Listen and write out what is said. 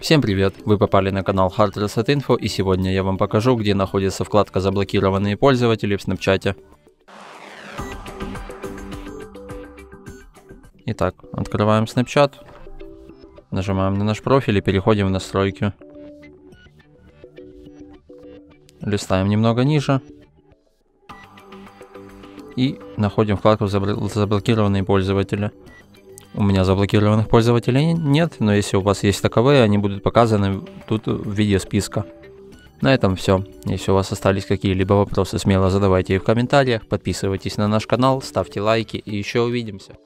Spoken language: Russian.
Всем привет! Вы попали на канал Hard Reset Info и сегодня я вам покажу, где находится вкладка «Заблокированные пользователи» в Snapchat. Итак, открываем Snapchat, нажимаем на наш профиль и переходим в настройки. Листаем немного ниже и находим вкладку «Заблокированные пользователи». У меня заблокированных пользователей нет, но если у вас есть таковые, они будут показаны тут в виде списка. На этом все. Если у вас остались какие-либо вопросы, смело задавайте их в комментариях, подписывайтесь на наш канал, ставьте лайки и еще увидимся.